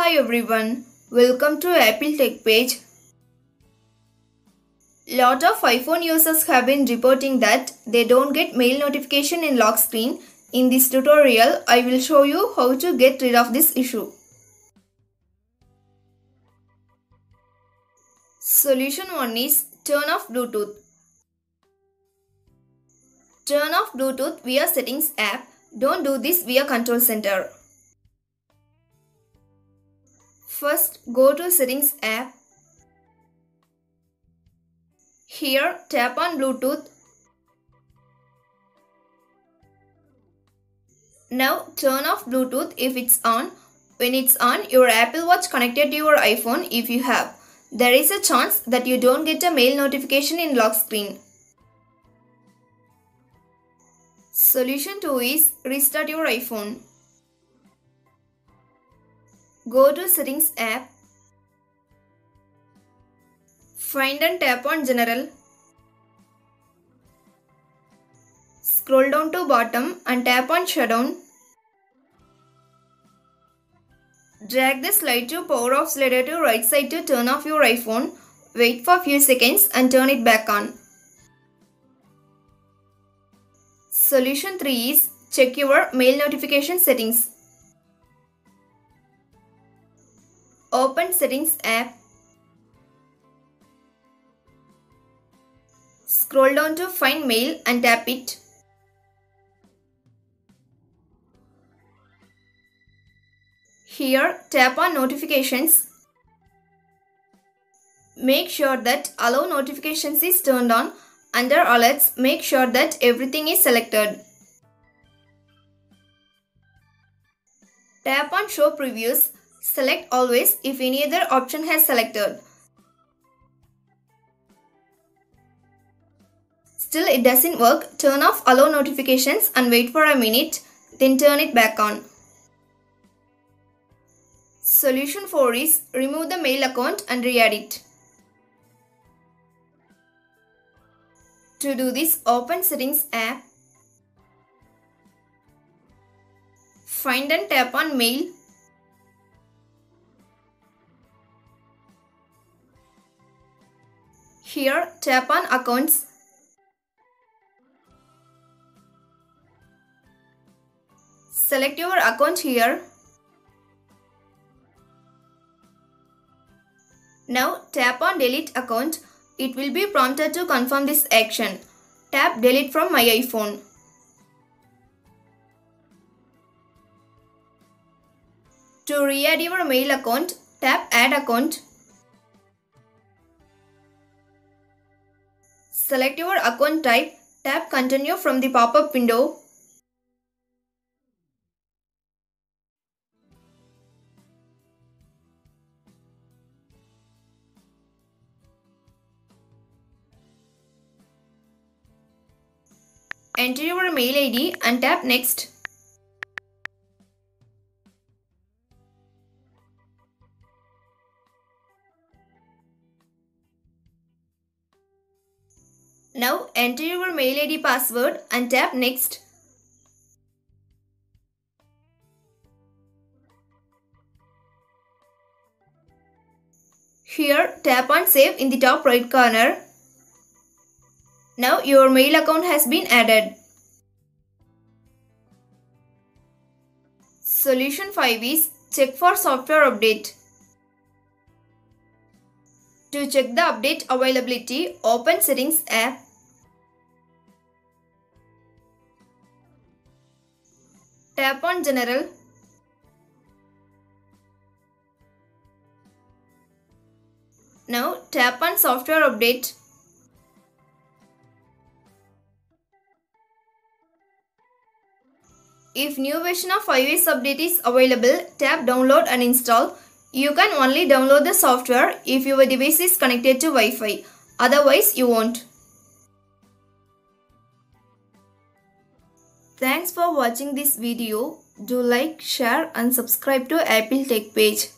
Hi everyone, welcome to Apple TechPage. Lot of iPhone users have been reporting that they don't get mail notification in lock screen. In this tutorial, I will show you how to get rid of this issue. Solution 1 is turn off Bluetooth. Turn off Bluetooth via settings app. Don't do this via control center. First, go to Settings app. Here, tap on Bluetooth. Now, turn off Bluetooth if it's on. When it's on, your Apple Watch connected to your iPhone if you have. There is a chance that you don't get a mail notification in lock screen. Solution 2 is restart your iPhone. Go to Settings app. Find and tap on General. Scroll down to bottom and tap on Shutdown. Drag the slide to power off slider to right side to turn off your iPhone. Wait for few seconds and turn it back on. Solution 3 is check your mail notification settings. Open Settings app. Scroll down to Find Mail and tap it. Here, tap on Notifications. Make sure that Allow Notifications is turned on. Under Alerts, make sure that everything is selected. Tap on Show Previews Select always if any other option has selected. Still it doesn't work, turn off allow notifications and wait for a minute, then turn it back on. Solution 4 is remove the mail account and re-add it. To do this, open Settings app. Find and tap on Mail Here, tap on Accounts. Select your account here. Now tap on Delete account. It will be prompted to confirm this action. Tap Delete from my iPhone. To re-add your mail account, tap Add account. Select your account type, tap continue from the pop-up window. Enter your mail ID and tap next. Now enter your mail ID password and tap next. Here tap on save in the top right corner. Now your mail account has been added. Solution 5 is check for software update. To check the update availability, open Settings app. Tap on General. Now tap on Software Update. If new version of iOS update is available, tap download and install. You can only download the software if your device is connected to Wi-Fi. Otherwise, you won't. Thanks for watching this video. Do like, share and subscribe to Apple TechPage.